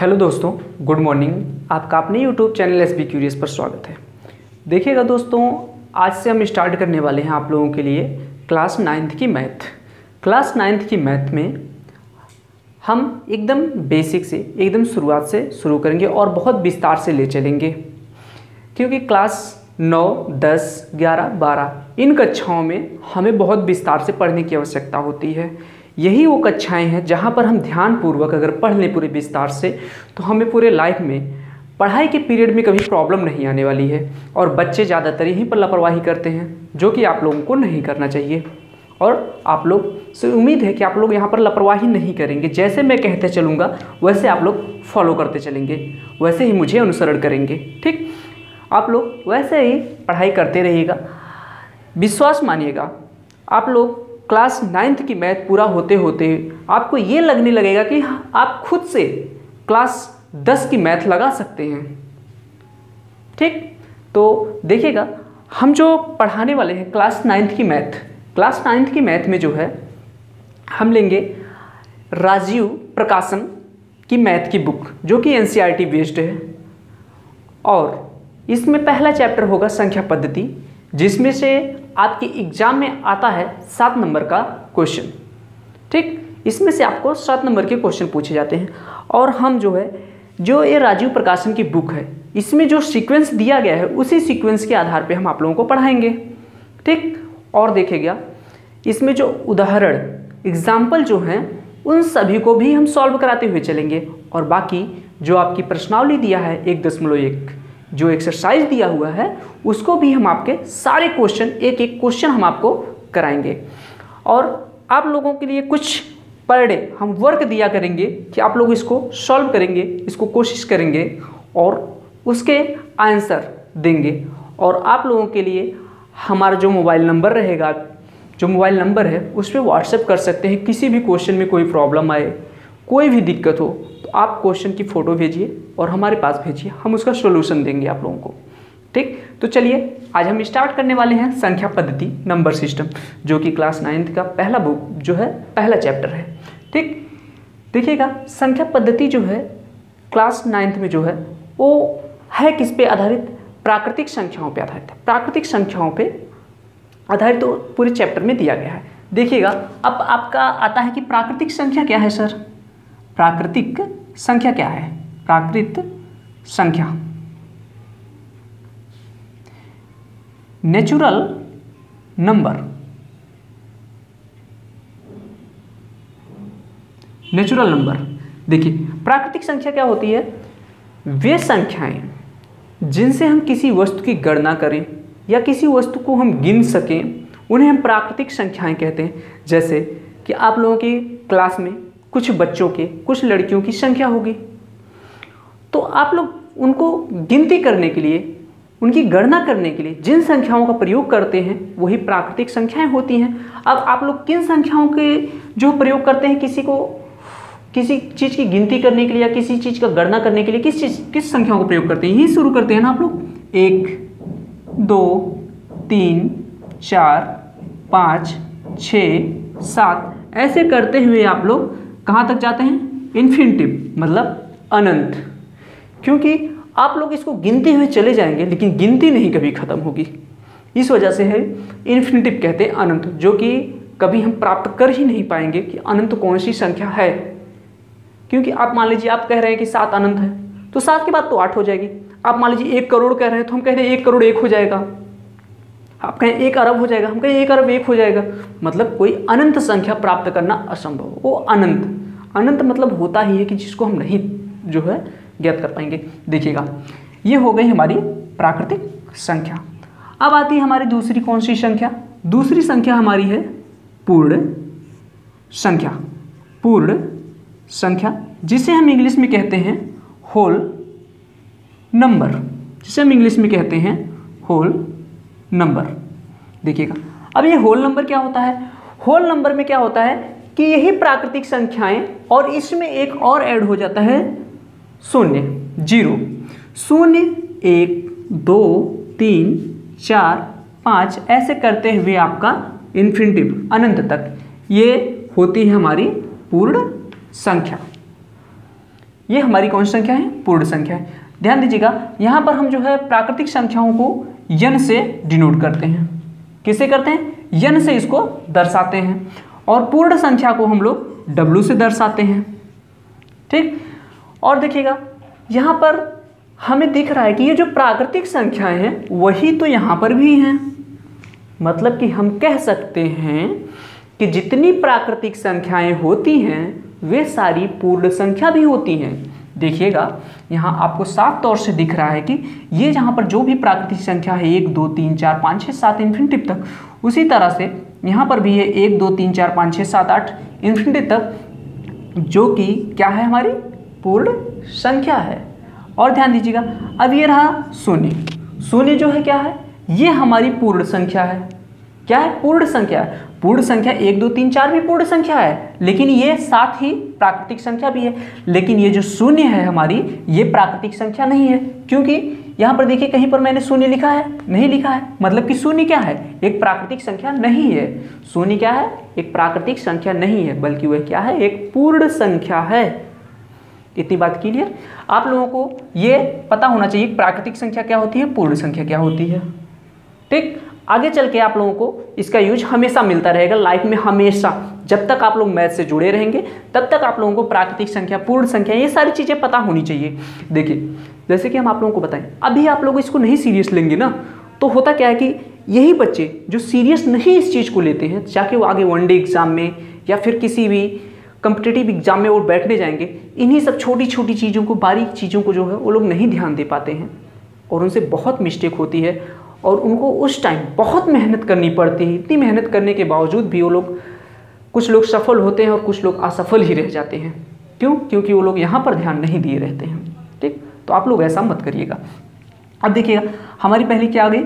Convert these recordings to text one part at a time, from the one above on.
Hello दोस्तों, good morning. आपका अपने YouTube channel S B curious पर स्वागत है। देखिएगा दोस्तों, आज से हम स्टार्ट करने वाले हैं आप लोगों के लिए क्लास नाइन्थ की मैथ। क्लास नाइन्थ की मैथ में हम एकदम बेसिक से, एकदम शुरुआत से शुरू करेंगे और बहुत विस्तार से ले चलेंगे। क्योंकि क्लास नौ, दस, ग्यारह, बारह, इन कक्षाओं में हमें बहुत विस्तार से पढ़ने की आवश्यकता होती है। यही वो कक्षाएँ हैं जहाँ पर हम ध्यानपूर्वक अगर पढ़ लें पूरे विस्तार से तो हमें पूरे लाइफ में पढ़ाई के पीरियड में कभी प्रॉब्लम नहीं आने वाली है। और बच्चे ज़्यादातर यहीं पर लापरवाही करते हैं, जो कि आप लोगों को नहीं करना चाहिए। और आप लोग, से उम्मीद है कि आप लोग यहाँ पर लापरवाही नहीं करेंगे। जैसे मैं कहते चलूँगा, वैसे आप लोग फॉलो करते चलेंगे। वैसे ही मुझे अनुसरण करेंगे, ठीक? आप लोग वैसे ही पढ़ाई करते रहिएगा। विश्वास मानिएगा, आप लोग क्लास नाइन्थ की मैथ पूरा होते होते आपको ये लगने लगेगा कि आप खुद से क्लास दस की मैथ लगा सकते हैं। ठीक? तो देखिएगा, हम जो पढ़ाने वाले हैं क्लास नाइन्थ की मैथ, क्लास नाइन्थ की मैथ में जो है, हम लेंगे राजीव प्रकाशन की मैथ की बुक, जो कि एन बेस्ड है। और इसमें पहला चैप्टर होगा संख्या पद्धति, जिसमें से आपके एग्ज़ाम में आता है सात नंबर का क्वेश्चन। ठीक? इसमें से आपको सात नंबर के क्वेश्चन पूछे जाते हैं। और हम जो है, जो ये राजीव प्रकाशन की बुक है, इसमें जो सीक्वेंस दिया गया है, उसी सीक्वेंस के आधार पे हम आप लोगों को पढ़ाएँगे। ठीक? और देखेगा इसमें जो उदाहरण एग्ज़ाम्पल जो हैं, उन सभी को भी हम सॉल्व कराते हुए चलेंगे। और बाकी जो आपकी प्रश्नावली दिया है, एक दशमलव एक जो एक्सरसाइज दिया हुआ है, उसको भी हम आपके सारे क्वेश्चन एक एक क्वेश्चन हम आपको कराएँगे। और आप लोगों के लिए कुछ पर डे हम वर्क दिया करेंगे कि आप लोग इसको सॉल्व करेंगे, इसको कोशिश करेंगे और उसके आंसर देंगे। और आप लोगों के लिए हमारा जो मोबाइल नंबर रहेगा, जो मोबाइल नंबर है, उस पर व्हाट्सएप कर सकते हैं। किसी भी क्वेश्चन में कोई प्रॉब्लम आए, कोई भी दिक्कत हो तो आप क्वेश्चन की फ़ोटो भेजिए। और हमारे पास भेजिए, हम उसका सोल्यूशन देंगे आप लोगों को। ठीक? तो चलिए, आज हम स्टार्ट करने वाले हैं संख्या पद्धति नंबर सिस्टम जो कि क्लास नाइन्थ का पहला बुक जो है, पहला चैप्टर है। ठीक? देखिएगा, संख्या पद्धति जो है क्लास नाइन्थ में जो है, वो है किस पे आधारित? प्राकृतिक संख्याओं पे आधारित है। प्राकृतिक संख्याओं पे आधारित तो पूरे चैप्टर में दिया गया है। देखिएगा, अब आपका आता है कि प्राकृतिक संख्या क्या है सर प्राकृतिक संख्या क्या है? प्राकृत संख्या। नेचुरल नंबर नेचुरल नंबर देखिए, प्राकृतिक संख्या क्या होती है? वे संख्याएँ जिनसे हम किसी वस्तु की गणना करें या किसी वस्तु को हम गिन सकें, उन्हें हम प्राकृतिक संख्याएँ कहते हैं। जैसे कि आप लोगों की क्लास में कुछ बच्चों के, कुछ लड़कियों की संख्या होगी। तो आप लोग उनको गिनती करने के लिए, उनकी गणना करने के लिए जिन संख्याओं का प्रयोग करते हैं, वही प्राकृतिक संख्याएँ होती हैं। अब आप लोग किन संख्याओं के जो प्रयोग करते हैं, किसी को, किसी चीज़ की गिनती करने के लिए या किसी चीज़ का गणना करने के लिए किस चीज़, किस संख्याओं का प्रयोग करते हैं? यही शुरू करते हैं ना आप लोग। एक, दो, तीन, चार, पाँच, छ, सात। ऐसे करते हुए आप लोग कहाँ तक जाते हैं? इन्फिनिटिव मतलब अनंत। क्योंकि आप लोग इसको गिनते हुए चले जाएँगे, लेकिन गिनती नहीं कभी ख़त्म होगी। इस वजह से है इन्फिनिटिव कहते हैं अनंत, जो कि कभी हम प्राप्त कर ही नहीं पाएँगे कि अनंत कौन सी संख्या है। क्योंकि आप मान लीजिए, आप कह रहे हैं कि सात अनंत है तो सात के बाद तो आठ हो जाएगी। आप मान लीजिए, एक करोड़ कह रहे हैं तो हम कह रहे हैं एक करोड़ एक हो जाएगा। आप कहें एक अरब हो जाएगा, हम कहें एक अरब एक हो जाएगा। मतलब कोई अनंत संख्या प्राप्त करना असंभव, वो अनंत। अनंत मतलब होता ही है कि जिसको हम नहीं, जो है ज्ञात कर पाएँगे। देखिएगा, ये हो गई हमारी प्राकृतिक संख्या। अब आती है हमारी दूसरी कौन सी संख्या? दूसरी संख्या हमारी है पूर्ण संख्या। पूर्ण संख्या, जिसे हम इंग्लिश में कहते हैं होल नंबर जिसे हम इंग्लिश में कहते हैं होल नंबर देखिएगा, अब ये होल नंबर क्या होता है? होल नंबर में क्या होता है कि यही प्राकृतिक संख्याएँ और इसमें एक और ऐड हो जाता है शून्य, ज़ीरो। शून्य, एक, दो, तीन, चार, पाँच, ऐसे करते हुए आपका इन्फिनिटिव अनंत तक। ये होती है हमारी पूर्ण संख्या। ये हमारी कौन संख्या है? पूर्ण संख्या है। ध्यान दीजिएगा, यहाँ पर हम जो है प्राकृतिक संख्याओं को यन से डिनोट करते हैं। किसे करते हैं? यन से इसको दर्शाते हैं। और पूर्ण संख्या को हम लोग डब्लू से दर्शाते हैं। ठीक? और देखिएगा, यहाँ पर हमें दिख रहा है कि ये जो प्राकृतिक संख्याएँ हैं, वही तो यहाँ पर भी हैं। मतलब कि हम कह सकते हैं कि जितनी प्राकृतिक संख्याएँ होती हैं, वे सारी पूर्ण संख्या भी होती हैं। देखिएगा, यहाँ आपको साफ़ तौर से दिख रहा है कि ये जहाँ पर जो भी प्राकृतिक संख्या है, एक, दो, तीन, चार, पाँच, छः, सात इन्फिनिटिव तक, उसी तरह से यहाँ पर भी है एक, दो, तीन, चार, पाँच, छः, सात, आठ इन्फिनिटिव तक, जो कि क्या है हमारी? पूर्ण संख्या है। और ध्यान दीजिएगा, अब ये रहा शून्य। शून्य जो है क्या है? ये हमारी पूर्ण संख्या है। क्या है? पूर्ण संख्या पूर्ण संख्या एक, दो, तीन, चार भी पूर्ण संख्या है, लेकिन ये साथ ही प्राकृतिक संख्या भी है। लेकिन ये जो शून्य है हमारी, ये प्राकृतिक संख्या नहीं है। क्योंकि यहाँ पर देखिए, कहीं पर मैंने शून्य लिखा है, नहीं लिखा है। मतलब कि शून्य क्या है? एक प्राकृतिक संख्या नहीं है। शून्य क्या है? एक प्राकृतिक संख्या नहीं है, बल्कि वह क्या है? एक पूर्ण संख्या है। इतनी बात क्लियर? आप लोगों को ये पता होना चाहिए प्राकृतिक संख्या क्या होती है, पूर्ण संख्या क्या होती है। ठीक? आगे चल के आप लोगों को इसका यूज़ हमेशा मिलता रहेगा, लाइफ में हमेशा। जब तक आप लोग मैथ से जुड़े रहेंगे, तब तक आप लोगों को प्राकृतिक संख्या, पूर्ण संख्या, ये सारी चीज़ें पता होनी चाहिए। देखिए, जैसे कि हम आप लोगों को बताएँ, अभी आप लोग इसको नहीं सीरियस लेंगे ना तो होता क्या है कि यही बच्चे जो सीरियस नहीं इस चीज़ को लेते हैं, चाहे वो आगे वनडे एग्ज़ाम में या फिर किसी भी कंपिटेटिव एग्ज़ाम में वो बैठने जाएँगे, इन्हीं सब छोटी छोटी चीज़ों को, बारीक चीज़ों को जो है, वो लोग नहीं ध्यान दे पाते हैं। और उनसे बहुत मिस्टेक होती है और उनको उस टाइम बहुत मेहनत करनी पड़ती है। इतनी मेहनत करने के बावजूद भी वो लोग, कुछ लोग सफल होते हैं और कुछ लोग असफल ही रह जाते हैं। क्यों? क्योंकि वो लोग यहाँ पर ध्यान नहीं दिए रहते हैं। ठीक? तो आप लोग ऐसा मत करिएगा। अब देखिएगा, हमारी पहली क्या आ गई?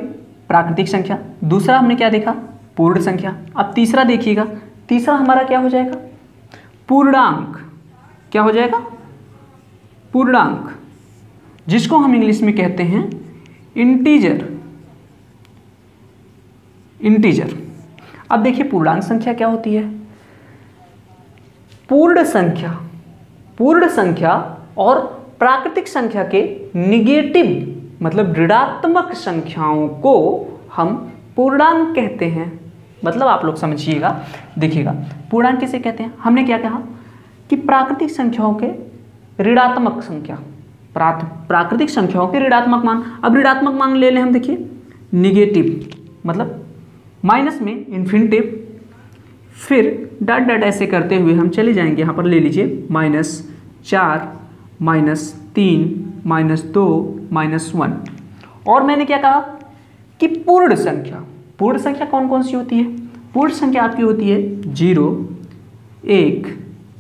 प्राकृतिक संख्या। दूसरा हमने क्या देखा? पूर्ण संख्या। अब तीसरा देखिएगा, तीसरा हमारा क्या हो जाएगा? पूर्णांक। क्या हो जाएगा? पूर्णांक। जिसको हम इंग्लिश में कहते हैं इंटीजर। इंटीजर। अब देखिए पूर्णांक संख्या क्या होती है? पूर्ण संख्या। पूर्ण संख्या और प्राकृतिक संख्या के निगेटिव मतलब ऋणात्मक संख्याओं को हम पूर्णांक कहते हैं। मतलब आप लोग समझिएगा, देखिएगा। पूर्णांक किसे कहते हैं? हमने क्या कहा? कि प्राकृतिक संख्याओं के ऋणात्मक संख्या। प्राकृतिक संख्याओं के ऋणात्मक मान। अब ऋणात्मक मान ले लें हम, देखिए। निगेटिव मतलब माइनस में इन्फिनिटिव फिर डट डट ऐसे करते हुए हम चले जाएँगे, यहाँ पर ले लीजिए। माइनस चार माइनस तीन माइनस दो माइनस वन और मैंने क्या कहा? कि पूर्ण संख्या। पूर्ण संख्या कौन कौन सी होती है? पूर्ण संख्या आपकी होती है ज़ीरो, एक,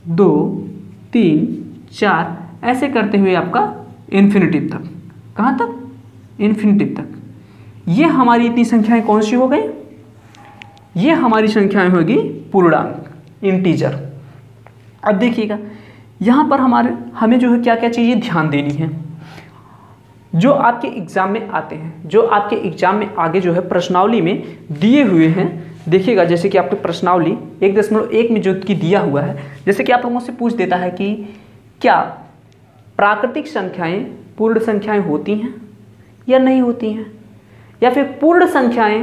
दो, तीन, चार। ऐसे करते हुए आपका इन्फिनिटिव तक। कहाँ तक? इन्फिनिटिव तक। ये हमारी इतनी संख्याएँ कौन सी हो गई? ये हमारी संख्याएँ होगी पूर्णांक इंटीजर अब देखिएगा, यहाँ पर हमारे, हमें जो है क्या क्या चीज़ें ध्यान देनी है। जो आपके एग्ज़ाम में आते हैं, जो आपके एग्ज़ाम में आगे जो है प्रश्नावली में दिए हुए हैं, देखिएगा, जैसे कि आपके प्रश्नावली एक दशमलव एक में जो कि दिया हुआ है, जैसे कि आप लोगों से पूछ देता है कि क्या प्राकृतिक संख्याएँ पूर्ण संख्याएँ होती हैं या नहीं होती हैं? या फिर पूर्ण संख्याएँ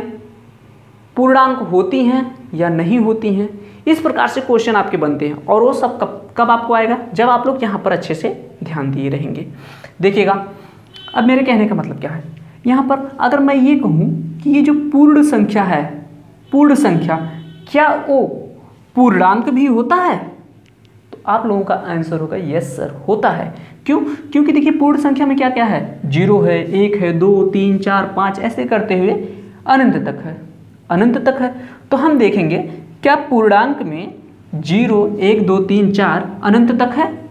पूर्णांक होती हैं या नहीं होती हैं? इस प्रकार से क्वेश्चन आपके बनते हैं और वो सब कब कब आपको आएगा? जब आप लोग यहाँ पर अच्छे से ध्यान दिए रहेंगे। देखिएगा अब मेरे कहने का मतलब क्या है? यहाँ पर अगर मैं ये कहूँ कि ये जो पूर्ण संख्या है, पूर्ण संख्या, क्या वो पूर्णांक भी होता है? तो आप लोगों का आंसर होगा यस सर होता है। क्यों? क्योंकि देखिए, पूर्ण संख्या में क्या क्या है? ज़ीरो है, एक है, दो, तीन, चार, पाँच, ऐसे करते हुए अनंत तक है। अनंत तक है। तो हम देखेंगे, क्या पूर्णांक में ज़ीरो, एक, दो, तीन, चार अनंत तक है?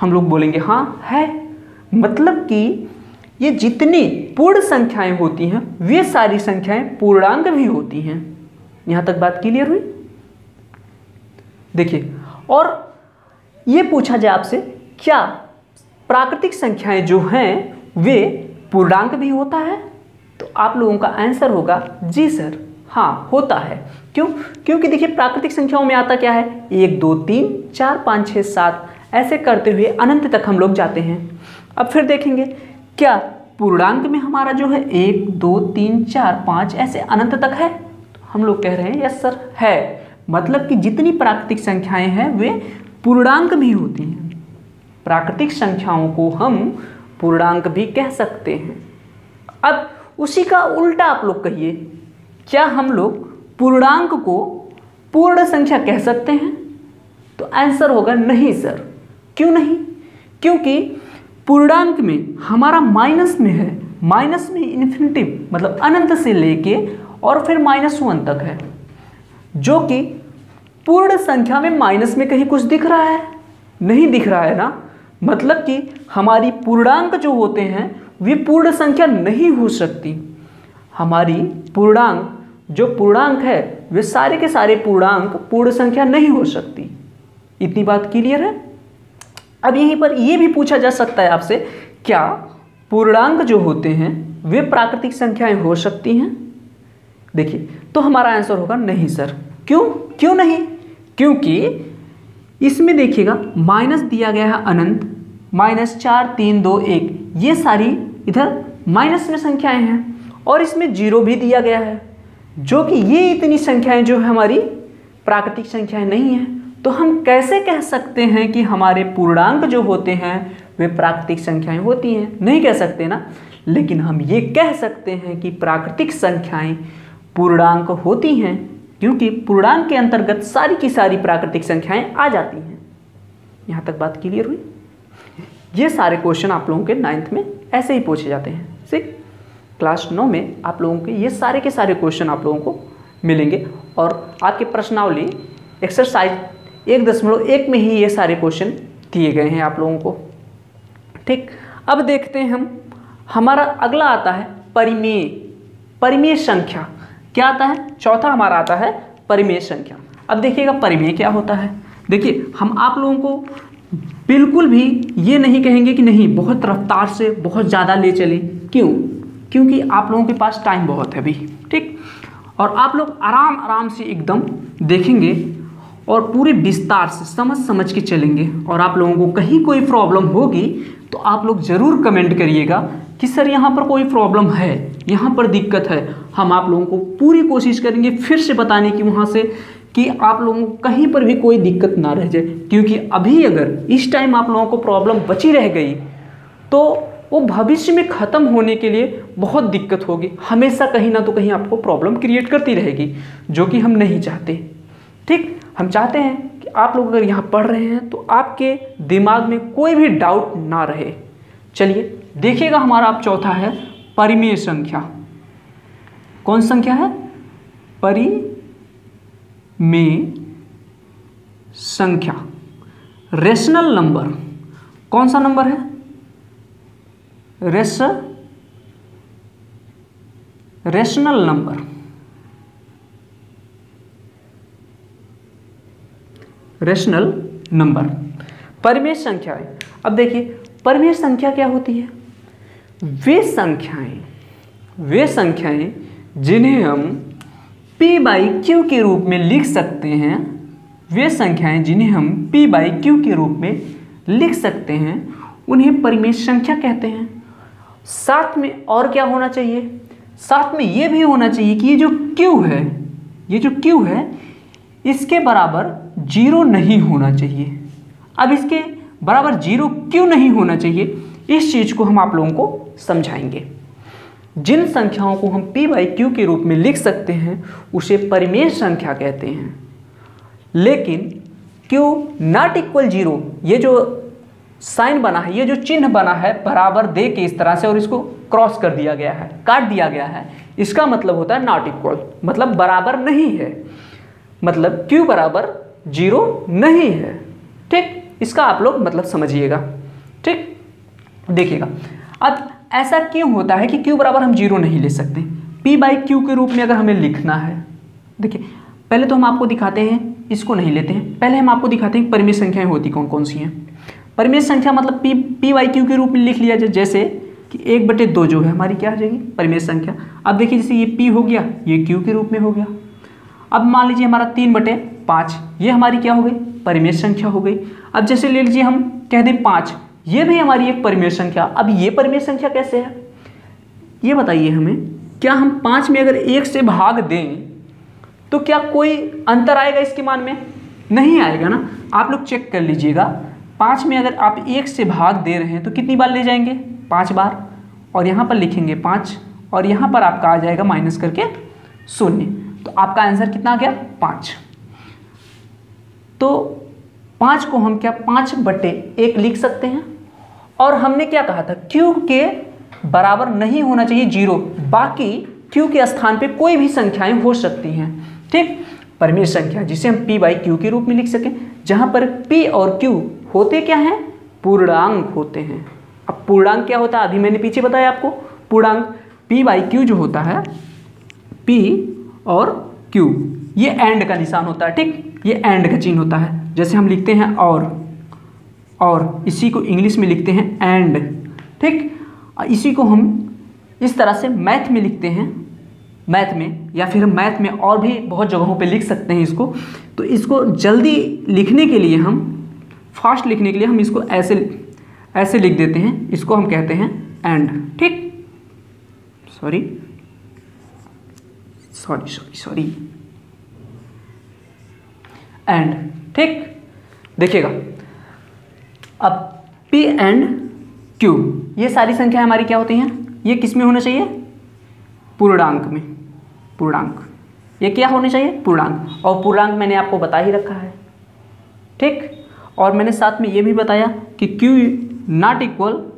हम लोग बोलेंगे हाँ है। मतलब कि ये जितनी पूर्ण संख्याएँ होती हैं, वे सारी संख्याएँ पूर्णांक भी होती हैं। यहाँ तक बात क्लियर हुई? देखिए, और ये पूछा जाए आपसे, क्या प्राकृतिक संख्याएँ जो हैं, वे पूर्णांक भी होता है? तो आप लोगों का आंसर होगा, जी सर हाँ होता है। क्यों? क्योंकि देखिए, प्राकृतिक संख्याओं में आता क्या है? एक, दो, तीन, चार, पाँच छः सात, ऐसे करते हुए अनंत तक हम लोग जाते हैं। अब फिर देखेंगे क्या? पूर्णांक में हमारा जो है एक, दो, तीन, चार, पाँच ऐसे अनंत तक है? तो हम लोग कह रहे हैं, यस, सर, है। मतलब कि जितनी प्राकृतिक संख्याएँ हैं, वे पूर्णांक भी होती हैं। प्राकृतिक संख्याओं को हम पूर्णांक भी कह सकते हैं। अब उसी का उल्टा आप लोग कहिए, क्या हम लोग पूर्णांक को पूर्ण संख्या कह सकते हैं? तो आंसर होगा, नहीं, सर। क्यों नहीं? क्योंकि पूर्णांक में हमारा माइनस में है, माइनस में इन्फिनिटिव मतलब अनंत से लेके और फिर माइनस वन तक है, जो कि पूर्ण संख्या में माइनस में कहीं कुछ दिख रहा है। नहीं दिख रहा है ना? मतलब कि हमारी पूर्णांक जो होते हैं, वे पूर्ण संख्या नहीं हो सकती। हमारी पूर्णांक, जो पूर्णांक है, वे सारे के सारे पूर्णांक पूर्ण संख्या नहीं हो सकती। इतनी बात क्लियर है? अब यहीं पर यह भी पूछा जा सकता है आपसे, क्या पूर्णांक जो होते हैं, वे प्राकृतिक संख्याएँ हो सकती हैं? देखिए तो हमारा आंसर होगा नहीं, सर। क्यों? क्यों नहीं? क्योंकि इसमें देखिएगा, माइनस दिया गया है अनंत, माइनस चार, तीन, दो, एक, ये सारी इधर माइनस में संख्याएँ हैं, और इसमें ज़ीरो भी दिया गया है, जो कि ये इतनी संख्याएँ जो है हमारी प्राकृतिक संख्याएँ नहीं हैं। तो हम कैसे कह सकते हैं कि हमारे पूर्णांक जो होते हैं, वे प्राकृतिक संख्याएँ होती हैं? नहीं कह सकते ना? लेकिन हम ये कह सकते हैं कि प्राकृतिक संख्याएँ पूर्णांक होती हैं, क्योंकि पूर्णांक के अंतर्गत सारी की सारी प्राकृतिक संख्याएँ आ जाती हैं। यहाँ तक बात क्लियर हुई? ये सारे क्वेश्चन आप लोगों के नाइन्थ में ऐसे ही पूछे जाते हैं। ठीक क्लास नौ में आप लोगों के ये सारे के सारे क्वेश्चन आप लोगों को मिलेंगे। और आपके प्रश्नावली एक्सरसाइज एक दशमलव एक में ही ये सारे क्वेश्चन दिए गए हैं आप लोगों को। ठीक? अब देखते हैं हम, हमारा अगला आता है परिमेय। परिमेय संख्या। क्या आता है? चौथा हमारा आता है परिमेय संख्या। अब देखिएगा परिमेय क्या होता है। देखिए, हम आप लोगों को बिल्कुल भी ये नहीं कहेंगे कि नहीं, बहुत रफ्तार से, बहुत ज़्यादा ले चले। क्यों? क्योंकि आप लोगों के पास टाइम बहुत है अभी। ठीक? और आप लोग आराम आराम से एकदम देखेंगे और पूरे विस्तार से समझ समझ के चलेंगे। और आप लोगों को कहीं कोई प्रॉब्लम होगी तो आप लोग ज़रूर कमेंट करिएगा कि सर यहाँ पर कोई प्रॉब्लम है, यहाँ पर दिक्कत है। हम आप लोगों को पूरी कोशिश करेंगे फिर से बताने की वहाँ से कि आप लोगों को कहीं पर भी कोई दिक्कत ना रह जाए। क्योंकि अभी अगर इस टाइम आप लोगों को प्रॉब्लम बची रह गई तो वो भविष्य में ख़त्म होने के लिए बहुत दिक्कत होगी। हमेशा कहीं ना तो कहीं आपको प्रॉब्लम क्रिएट करती रहेगी, जो कि हम नहीं चाहते। ठीक, हम चाहते हैं कि आप लोग अगर यहाँ पढ़ रहे हैं तो आपके दिमाग में कोई भी डाउट ना रहे। चलिए, देखिएगा हमारा आप चौथा है, परिमेय संख्या। कौन संख्या है? परिमेय संख्या। रेशनल नंबर कौन सा नंबर है? रेस रेशनल नंबर रेशनल नंबर परिमेय संख्याएँ। अब देखिए, परिमेय संख्या क्या होती है? वे संख्याएँ वे संख्याएँ जिन्हें हम p बाई क्यू के रूप में लिख सकते हैं, वे संख्याएँ जिन्हें हम p बाई क्यू के रूप में लिख सकते हैं, उन्हें परिमेय संख्या कहते हैं। साथ में और क्या होना चाहिए? साथ में ये भी होना चाहिए कि ये जो q है, ये जो q है इसके बराबर ज़ीरो नहीं होना चाहिए। अब इसके बराबर ज़ीरो क्यों नहीं होना चाहिए? इस चीज़ को हम आप लोगों को समझाएँगे। जिन संख्याओं को हम पी बाई क्यू के रूप में लिख सकते हैं, उसे परिमेय संख्या कहते हैं। लेकिन क्यू नॉट इक्वल ज़ीरो, ये जो साइन बना है, ये जो चिन्ह बना है, बराबर दे के इस तरह से और इसको क्रॉस कर दिया गया है, काट दिया गया है। इसका मतलब होता है नॉट इक्वल मतलब बराबर नहीं है। मतलब क्यू बराबर ज़ीरो नहीं है। ठीक? इसका आप लोग मतलब समझिएगा। ठीक? देखिएगा। अब ऐसा क्यों होता है कि क्यू बराबर हम ज़ीरो नहीं ले सकते? पी बाई क्यू के रूप में अगर हमें लिखना है, देखिए, पहले तो हम आपको दिखाते हैं, इसको नहीं लेते हैं। पहले हम आपको दिखाते हैं परिमेय संख्याएँ होती कौन कौन सी हैं। परिमेय संख्या मतलब पी पी वाई क्यू के रूप में लिख लिया जाए, जैसे कि एक बटे दो जो है, हमारी क्या आ जाएगी? परिमेय संख्या। अब देखिए, जैसे ये पी हो गया, ये क्यू के रूप में हो गया। अब मान लीजिए हमारा तीन बटे पाँच, ये हमारी क्या हो गई? परिमेय संख्या हो गई। अब जैसे ले लीजिए हम, कह दें पाँच, ये भी हमारी एक परिमेय संख्या। अब ये परिमेय संख्या कैसे है? ये बताइए हमें, क्या हम पाँच में अगर एक से भाग दें तो क्या कोई अंतर आएगा इसके मान में? नहीं आएगा ना? आप लोग चेक कर लीजिएगा। पाँच में अगर आप एक से भाग दे रहे हैं तो कितनी बार ले जाएँगे? पाँच बार। और यहाँ पर लिखेंगे पाँच, और यहाँ पर आपका आ जाएगा माइनस करके शून्य। तो आपका आंसर कितना आ गया? पाँच। तो पाँच को हम क्या पाँच बटे एक लिख सकते हैं? और हमने क्या कहा था? क्यू के बराबर नहीं होना चाहिए, ज़ीरो। बाकी क्यू के स्थान पे कोई भी संख्याएँ हो सकती हैं, ठीक? परमेय संख्या, जिसे हम पी बाई क्यू के रूप में लिख सकें। जहाँ पर पी और क्यू होते क्या हैं? पूर्णांक होते हैं। अब पूर्णांक क्या होता है? अभी मैंने पीछे बताया आपको। पूर्णांक पी बाई क्यू जो होता है, p और q. ये एंड का निशान होता है, ठीक? ये एंड का चिन्ह होता है। जैसे हम लिखते हैं और और, इसी को इंग्लिश में लिखते हैं एंड ठीक? इसी को हम इस तरह से मैथ में लिखते हैं मैथ में, या फिर मैथ में और भी बहुत जगहों पे लिख सकते हैं इसको। तो इसको जल्दी लिखने के लिए हम फास्ट लिखने के लिए हम इसको ऐसे ऐसे लिख देते हैं। इसको हम कहते हैं एंड ठीक? Sorry sorry sorry sorry and ठीक देखिएगा। अब पी एंड क्यू ये सारी संख्या हमारी क्या होती हैं? ये किसमें होना चाहिए? पूर्णांक में। पूर्णांक। ये क्या होने चाहिए? पूर्णांक। और पूर्णांक मैंने आपको बता ही रखा है। ठीक? और मैंने साथ में ये भी बताया कि Q not equal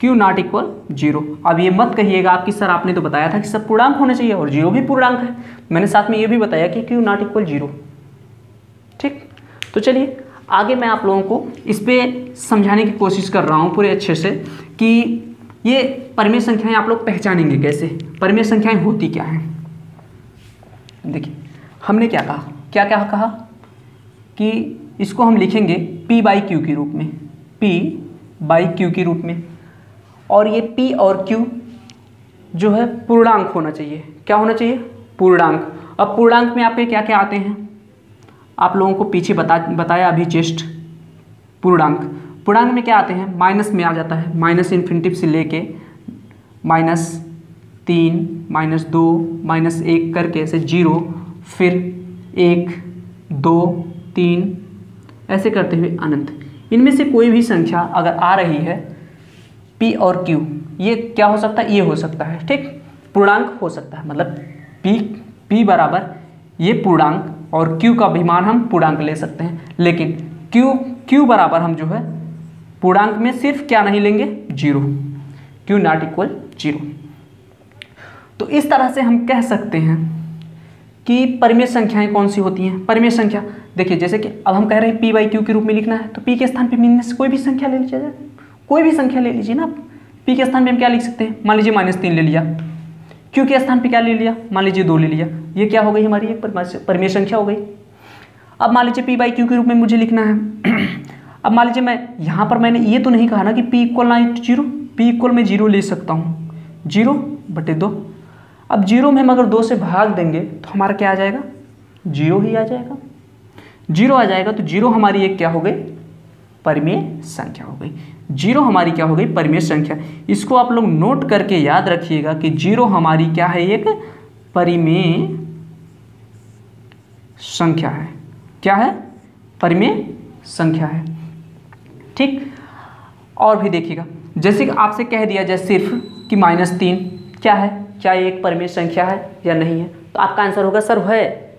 Q not equal zero अब ये मत कहिएगा, आपकी सर आपने तो बताया था कि सब पूर्णांक होने चाहिए और ज़ीरो भी पूर्णांक है। मैंने साथ में ये भी बताया कि क्यू नॉट इक्वल ज़ीरो ठीक? तो चलिए, आगे मैं आप लोगों को इस पर समझाने की कोशिश कर रहा हूँ पूरे अच्छे से कि ये परमेय संख्याएँ आप लोग पहचानेंगे कैसे? परमेय संख्याएँ होती क्या हैं? देखिए, हमने क्या कहा? क्या क्या कहा? कि इसको हम लिखेंगे p बाई क्यू के रूप में। P बाई क्यू के रूप में। और ये p और q जो है पूर्णांक होना चाहिए। क्या होना चाहिए? पूर्णांक। अब पूर्णांक में आपके क्या क्या आते हैं? आप लोगों को पीछे बता, बताया अभी जस्ट पूर्णांक। पूर्णांक में क्या आते हैं? माइनस में आ जाता है। माइनस इन्फिनिटिव से लेके माइनस तीन, माइनस दो, माइनस एक करके ऐसे ज़ीरो, फिर एक, दो, तीन, ऐसे करते हुए अनंत। इनमें से कोई भी संख्या अगर आ रही है p और q, ये क्या हो सकता है? ये हो सकता है, ठीक? पूर्णांक हो सकता है मतलब p p बराबर ये पूर्णांक और q का अभिमान हम पूर्णांक ले सकते हैं। लेकिन q q बराबर हम जो है, पूर्णांक में सिर्फ़ क्या नहीं लेंगे? Zero. Q not equal zero. तो इस तरह से हम कह सकते हैं कि परिमेय संख्याएँ कौन सी होती हैं? परिमेय संख्या। देखिए, जैसे कि अब हम कह रहे हैं पी बाई क्यू के रूप में लिखना है तो पी के स्थान पे मिलने से कोई भी संख्या ले लीजिए। कोई भी संख्या ले लीजिए ना आप। पी के स्थान पे हम क्या लिख सकते हैं? मान लीजिए माइनस तीन ले लिया। क्यू के स्थान पे क्या ले लिया? मान लीजिए दो ले लिया। ये क्या हो गई हमारी? एक परिमेय संख्या हो गई। अब मान लीजिए पी बाई क्यू के रूप में मुझे लिखना है। अब मान लीजिए मैं यहाँ पर मैंने ये तो नहीं कहा ना कि पी इक्वल ना ज़ीरो पी इक्वल में ज़ीरो ले सकता हूँ। ज़ीरो बटे दो। अब ज़ीरो में हम अगर दो से भाग देंगे तो हमारा क्या आ जाएगा? ज़ीरो ही आ जाएगा। ज़ीरो आ जाएगा तो ज़ीरो हमारी एक क्या हो गई? परिमेय संख्या हो गई। ज़ीरो हमारी क्या हो गई? परिमेय संख्या। इसको आप लोग नोट करके याद रखिएगा कि ज़ीरो हमारी क्या है? एक परिमेय संख्या है। क्या है? परिमेय संख्या है। ठीक? और भी देखिएगा। जैसे कि आपसे कह दिया जाए सिर्फ़ कि माइनस तीन। क्या है? क्या एक परिमेय संख्या है या नहीं है? तो आपका आंसर होगा, सर, है।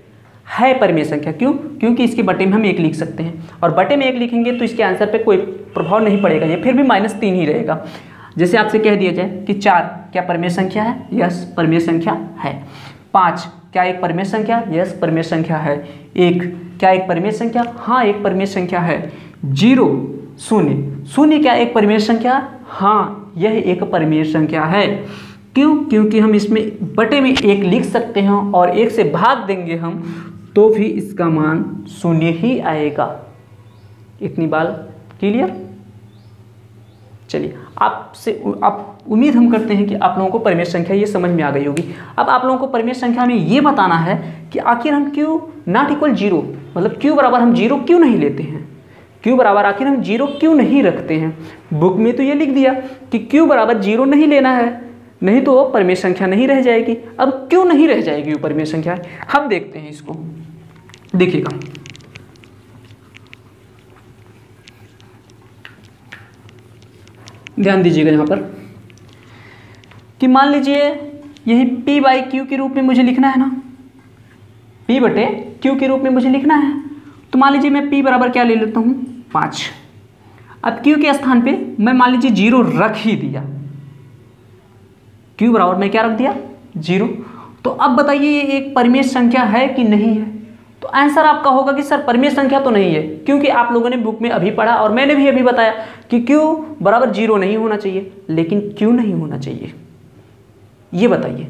है परिमेय संख्या क्यों? क्योंकि इसके बटे में हम एक लिख सकते हैं। और बटे में एक लिखेंगे तो इसके आंसर पे कोई प्रभाव नहीं पड़ेगा। ये फिर भी माइनस तीन ही रहेगा। जैसे आपसे कह दिया जाए कि चार, क्या परमेय संख्या है? यस परमेय संख्या है। पाँच, क्या एक परमेय संख्या? यस परमेय संख्या है। एक, क्या एक परिमेय संख्या? हाँ एक परिमेय संख्या है। ज़ीरो, शून्य। शून्य क्या एक परिमेय संख्या? हाँ यह एक परमेय संख्या है। क्यों? क्योंकि हम इसमें बटे में एक लिख सकते हैं और एक से भाग देंगे हम। तो भी इसका मान शून्य ही आएगा। इतनी बाल क्लियर? चलिए, आपसे आप उम्मीद हम करते हैं कि आप लोगों को परिमेय संख्या ये समझ में आ गई होगी। अब आप लोगों को परिमेय संख्या में ये बताना है कि आखिर हम क्यों नॉट इक्वल ज़ीरो मतलब क्यों बराबर हम ज़ीरो क्यों नहीं लेते हैं? क्यू बराबर आखिर हम ज़ीरो क्यों नहीं रखते हैं? बुक में तो ये लिख दिया कि क्यू बराबर ज़ीरो नहीं लेना है। नहीं तो परिमेय संख्या नहीं रह जाएगी। अब क्यों नहीं रह जाएगी वो परिमेय संख्या? हम देखते हैं इसको। देखिएगा। ध्यान दीजिएगा यहाँ पर कि मान लीजिए यही p बाई क्यू के रूप में मुझे लिखना है ना? P बटे क्यू के रूप में मुझे लिखना है। तो मान लीजिए मैं p बराबर क्या ले लेता हूँ? पाँच। अब q के स्थान पे मैं मान लीजिए ज़ीरो रख ही दिया। Q बराबर मैं क्या रख दिया? ज़ीरो। तो अब बताइए ये एक परिमेय संख्या है कि नहीं है? तो आंसर आपका होगा कि सर परिमेय संख्या तो नहीं है, क्योंकि आप लोगों ने बुक में अभी पढ़ा और मैंने भी अभी बताया कि क्यू बराबर ज़ीरो नहीं होना चाहिए, लेकिन क्यों नहीं होना चाहिए। ये बताइए।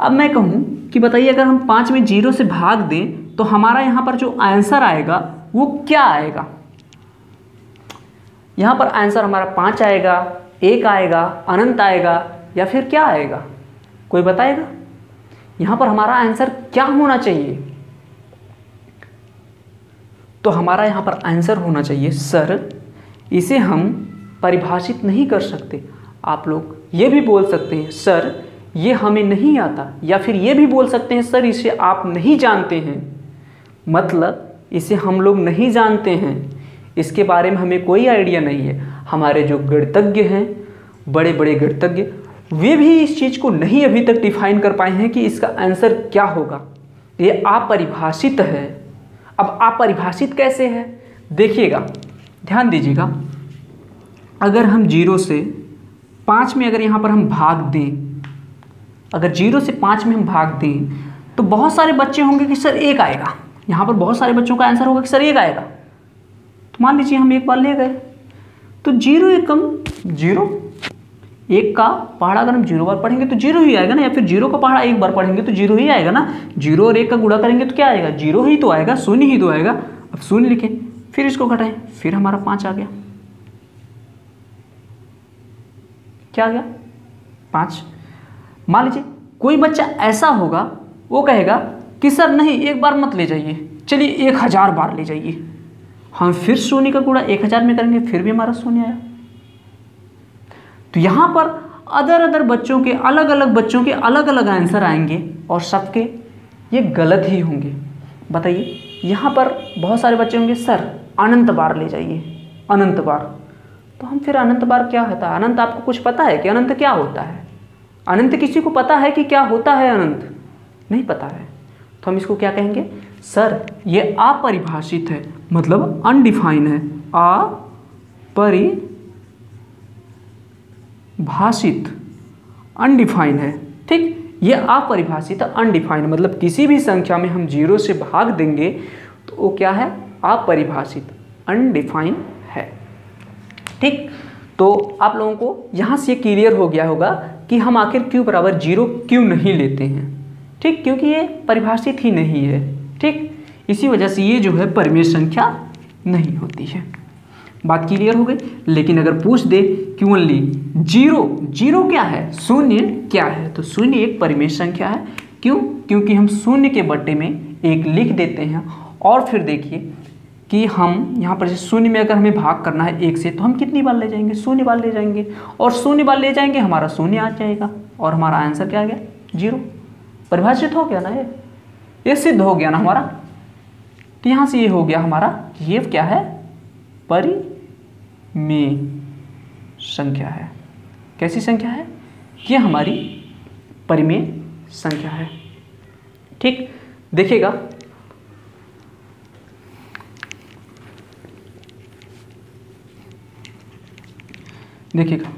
अब मैं कहूँ कि बताइए अगर हम पाँच में ज़ीरो से भाग दें तो हमारा यहाँ पर जो आंसर आएगा, वो क्या आएगा? यहाँ पर आंसर हमारा पाँच आएगा, एक आएगा, अनंत आएगा या फिर क्या आएगा? कोई बताएगा? यहाँ पर हमारा आंसर क्या होना चाहिए? तो हमारा यहाँ पर आंसर होना चाहिए, सर, इसे हम परिभाषित नहीं कर सकते। आप लोग ये भी बोल सकते हैं, सर, ये हमें नहीं आता। या फिर ये भी बोल सकते हैं, सर, इसे आप नहीं जानते हैं। मतलब इसे हम लोग नहीं जानते हैं। इसके बारे में हमें कोई आइडिया नहीं है। हमारे जो गणितज्ञ हैं बड़े बड़े गणतज्ञ वे भी इस चीज़ को नहीं अभी तक डिफाइन कर पाए हैं कि इसका आंसर क्या होगा। ये अपरिभाषित है। अब अपरिभाषित कैसे है? देखिएगा, ध्यान दीजिएगा। अगर हम ज़ीरो से पाँच में अगर यहाँ पर हम भाग दें, अगर ज़ीरो से पाँच में हम भाग दें तो बहुत सारे बच्चे होंगे कि सर एक आएगा। यहाँ पर बहुत सारे बच्चों का आंसर होगा कि सर एक आएगा। तो मान लीजिए हम एक बार ले गए। तो ज़ीरो एक कम ज़ीरो एक का पहाड़ा अगर हम ज़ीरो बार पढ़ेंगे तो ज़ीरो ही आएगा ना, या फिर ज़ीरो का पहाड़ा एक बार पढ़ेंगे तो ज़ीरो ही आएगा ना? ज़ीरो और एक का गुड़ा करेंगे तो क्या आएगा? ज़ीरो ही तो आएगा, शून्य ही तो आएगा। अब शून्य लिखें, फिर इसको घटाएँ, फिर हमारा पाँच आ गया। क्या आ गया? पाँच। मान लीजिए, कोई बच्चा ऐसा होगा, वो कहेगा कि सर नहीं, एक बार मत ले जाइए, चलिए एक हज़ार बार ले जाइए। हम फिर शून्य का गुणा एक हज़ार में करेंगे, फिर भी हमारा शून्य आया। तो यहाँ पर अदर अदर बच्चों के, अलग अलग बच्चों के अलग अलग आंसर आएँगे और सबके ये गलत ही होंगे। बताइए, यहाँ पर बहुत सारे बच्चे होंगे, सर, अनंत बार ले जाइए, अनंत बार। तो हम फिर अनंत बार क्या होता है? अनंत आपको कुछ पता है कि अनंत क्या होता है? अनंत किसी को पता है कि क्या होता है अनंत? नहीं पता है। तो हम इसको क्या कहेंगे? सर, ये अपरिभाषित है मतलब अनडिफाइन है। अपरिभाषित अनडिफाइन है। ठीक? ये अपरिभाषित अनडिफाइंड मतलब किसी भी संख्या में हम ज़ीरो से भाग देंगे तो वो क्या है? अपरिभाषित अनडिफाइन है। ठीक? तो आप लोगों को यहाँ से क्लियर हो गया होगा कि हम आखिर क्यू बराबर ज़ीरो क्यों नहीं लेते हैं। ठीक? क्योंकि ये परिभाषित ही नहीं है। ठीक? इसी वजह से ये जो है, परिमेय संख्या नहीं होती है। बात क्लियर हो गई? लेकिन अगर पूछ दे कि ओनली ज़ीरो ज़ीरो क्या है? शून्य क्या है? तो शून्य एक परिमेय संख्या है। क्यों? क्योंकि हम शून्य के बट्टे में एक लिख देते हैं। और फिर देखिए कि हम यहाँ पर शून्य में अगर हमें भाग करना है एक से तो हम कितनी बार ले जाएँगे? शून्य बार ले जाएँगे। और शून्य बार ले जाएँगे, हमारा शून्य आ जाएगा। और हमारा आंसर क्या आ गया? ज़ीरो। परिभाषित हो गया ना ये? ये सिद्ध हो गया ना हमारा? तो यहाँ से ये हो गया हमारा ये क्या है? परिमेय संख्या है। कैसी संख्या है? ये हमारी परिमेय संख्या है। ठीक? देखिएगा। देखिएगा।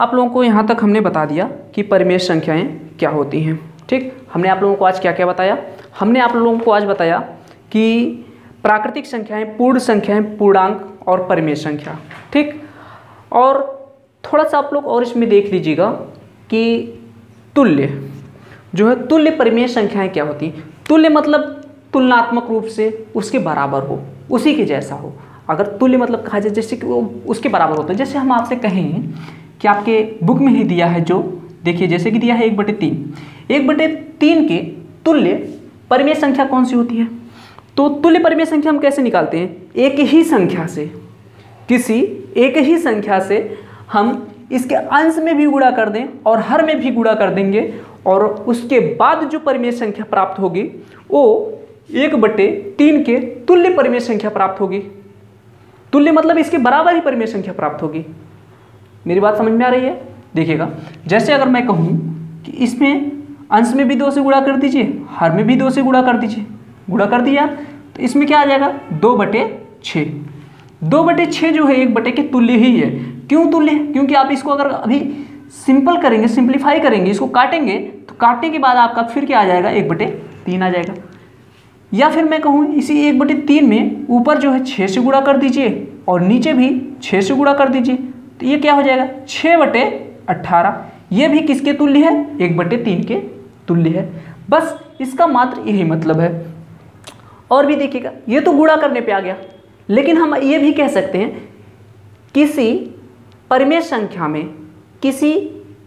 आप लोगों को यहाँ तक हमने बता दिया कि परिमेय संख्याएँ क्या होती हैं। ठीक? हमने आप लोगों को आज क्या क्या बताया? हमने आप लोगों को आज बताया कि प्राकृतिक संख्याएँ, पूर्ण संख्याएँ, पूर्णांक और परिमेय संख्या, ठीक? और थोड़ा सा आप लोग और इसमें देख लीजिएगा कि तुल्य जो है, तुल्य परिमेय संख्याएँ क्या होती तुल्य मतलब तुलनात्मक रूप से उसके बराबर हो, उसी के जैसा हो। अगर तुल्य मतलब कहा जाए, जैसे कि वो उसके बराबर होता है। जैसे हम आपसे कहें कि आपके बुक में ही दिया है जो, देखिए, जैसे कि दिया है एक बटे तीन। एक बटे तीन के तुल्य परिमेय संख्या कौन सी होती है? तो तुल्य परिमेय संख्या हम कैसे निकालते हैं? एक ही संख्या से। किसी एक ही संख्या से हम इसके अंश में भी गुणा कर दें और हर में भी गुणा कर देंगे और उसके बाद जो परिमेय संख्या प्राप्त होगी, वो एक बटे तीन के तुल्य परिमेय संख्या प्राप्त होगी। तुल्य मतलब इसके बराबर ही परिमेय संख्या प्राप्त होगी। मेरी बात समझ में आ रही है? देखिएगा। जैसे अगर मैं कहूँ कि इसमें अंश में भी दो से गुणा कर दीजिए, हर में भी दो से गुणा कर दीजिए। गुणा कर दिया तो इसमें क्या आ जाएगा? दो बटे छः। दो बटे छः जो है, एक बटे के तुल्य ही है। क्यों तुल्य है? क्योंकि आप इसको अगर अभी सिंपल करेंगे सिंप्लीफाई करेंगे, इसको काटेंगे तो काटने के बाद आपका फिर क्या आ जाएगा? एक बटे तीन आ जाएगा। या फिर मैं कहूँ, इसी एक बटे तीन में ऊपर जो है, छः से गुणा कर दीजिए और नीचे भी छः से गुणा कर दीजिए तो ये क्या हो जाएगा? छः बटे अट्ठारह। ये भी किसके तुल्य है? एक बटे तीन के तुल्य है। बस इसका मात्र यही मतलब है। और भी देखिएगा ये तो गुणा करने पे आ गया। लेकिन हम ये भी कह सकते हैं, किसी परिमेय संख्या में, किसी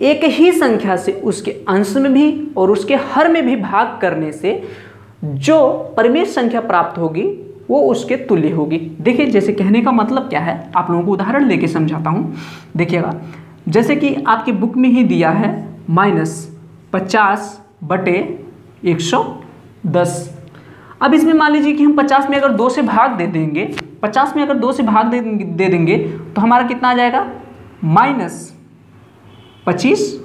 एक ही संख्या से उसके अंश में भी और उसके हर में भी भाग करने से जो परिमेय संख्या प्राप्त होगी, वो उसके तुल्य होगी। देखिए, जैसे कहने का मतलब क्या है? आप लोगों को उदाहरण लेके समझाता हूँ। देखिएगा, जैसे कि आपकी बुक में ही दिया है, माइनस पचास बटे एक सौ दस। अब इसमें मान लीजिए कि हम पचास में अगर दो से भाग दे देंगे, पचास में अगर दो से भाग दे दे देंगे तो हमारा कितना आ जाएगा? माइनस पच्चीस।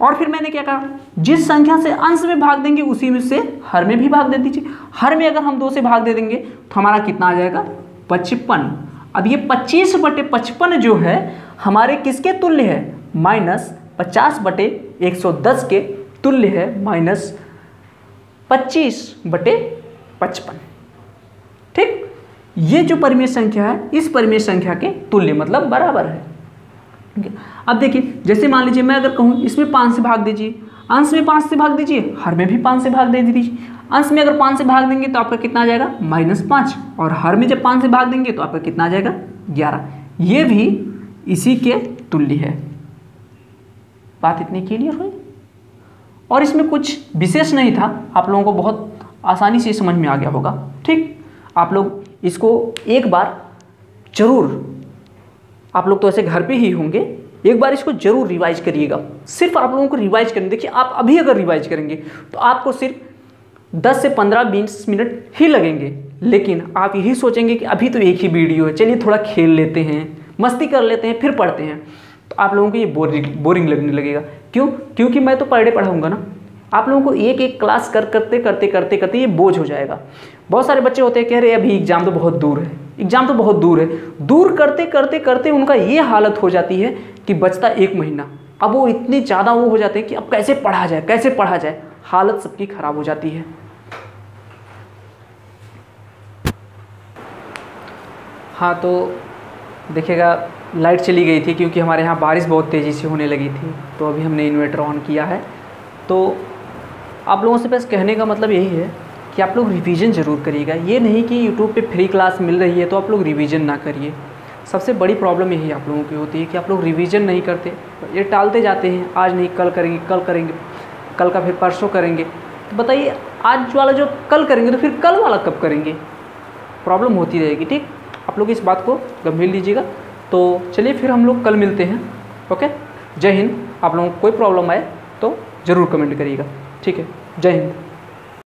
और फिर मैंने क्या कहा? जिस संख्या से अंश में भाग देंगे, उसी में से हर में भी भाग दे दीजिए। हर में अगर हम दो से भाग दे देंगे तो हमारा कितना आ जाएगा? पचपन। अब ये पच्चीस बटे पचपन जो है, हमारे किसके तुल्य है? माइनस पचास बटे एक सौ दस के तुल्य है। माइनस पच्चीस बटे पचपन। ठीक? ये जो परिमेय संख्या है, इस परिमेय संख्या के तुल्य मतलब बराबर है। अब देखिए, जैसे मान लीजिए, मैं अगर कहूँ, इसमें पाँच से भाग दीजिए। अंश में पाँच से भाग दीजिए, हर में भी पाँच से भाग दे दीजिए। अंश में अगर पाँच से भाग देंगे तो आपका कितना आ जाएगा? माइनस पाँच। और हर में जब पाँच से भाग देंगे तो आपका कितना आ जाएगा? ग्यारह। ये भी इसी के तुल्य है। बात इतनी क्लियर हुई? और इसमें कुछ विशेष नहीं था। आप लोगों को बहुत आसानी से समझ में आ गया होगा। ठीक? आप लोग इसको एक बार ज़रूर, आप लोग तो ऐसे घर पे ही होंगे, एक बार इसको ज़रूर रिवाइज करिएगा। सिर्फ़ आप लोगों को रिवाइज करने, देखिए, आप अभी अगर रिवाइज करेंगे तो आपको सिर्फ़ 10 से 15 बीस मिनट ही लगेंगे। लेकिन आप यही सोचेंगे कि अभी तो एक ही वीडियो है, चलिए थोड़ा खेल लेते हैं, मस्ती कर लेते हैं, फिर पढ़ते हैं। तो आप लोगों को ये बोरिंग बोरिंग लगने लगेगा। क्यों? क्योंकि मैं तो डे पढ़ाऊँगा ना। आप लोगों को एक एक क्लास कर, करते करते करते करते ये बोझ हो जाएगा। बहुत सारे बच्चे होते हैं, कह रहे, अभी एग्ज़ाम तो बहुत दूर है। एग्ज़ाम तो बहुत दूर है। दूर करते करते करते उनका ये हालत हो जाती है कि बचता एक महीना। अब वो इतनी ज़्यादा वो हो जाते हैं कि अब कैसे पढ़ा जाए, कैसे पढ़ा जाए? हालत सबकी ख़राब हो जाती है। हाँ तो देखिएगा, लाइट चली गई थी क्योंकि हमारे यहाँ बारिश बहुत तेज़ी से होने लगी थी तो अभी हमने इन्वर्टर ऑन किया है। तो आप लोगों से बस कहने का मतलब यही है कि आप लोग रिवीजन ज़रूर करिएगा। ये नहीं कि यूट्यूब पे फ्री क्लास मिल रही है तो आप लोग रिवीजन ना करिए। सबसे बड़ी प्रॉब्लम यही आप लोगों की होती है कि आप लोग रिवीजन नहीं करते। ये टालते जाते हैं, आज नहीं, कल करेंगे कल करेंगे, कल का फिर परसों करेंगे। तो बताइए, आज वाला जो कल करेंगे तो फिर कल वाला कब करेंगे? प्रॉब्लम होती रहेगी, ठीक? आप लोग इस बात को गंभीर लीजिएगा। तो चलिए फिर हम लोग कल मिलते हैं, ओके? जय हिंद, आप लोगों को कोई प्रॉब्लम आए तो ज़रूर कमेंट करिएगा, ठीक है? जय हिंद।